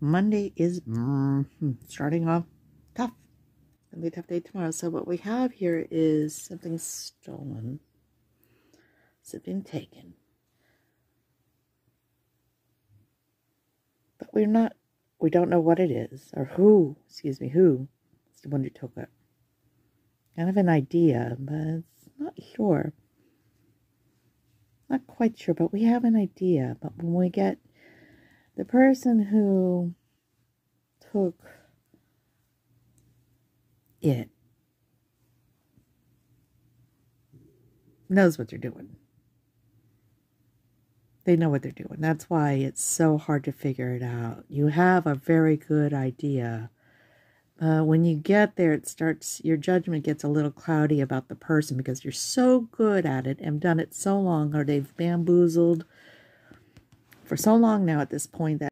Monday is mm, starting off tough. It'll be a tough day tomorrow. So what we have here is something stolen, something taken. But we're not, we don't know what it is or who, excuse me, who is the one who took it. Kind of an idea, but it's not sure. Not quite sure, but we have an idea. But when we get the person who took it knows what they're doing. They know what they're doing. That's why it's so hard to figure it out. You have a very good idea. Uh, when you get there, it starts, your judgment gets a little cloudy about the person because you're so good at it and done it so long, or they've bamboozled for so long now at this point that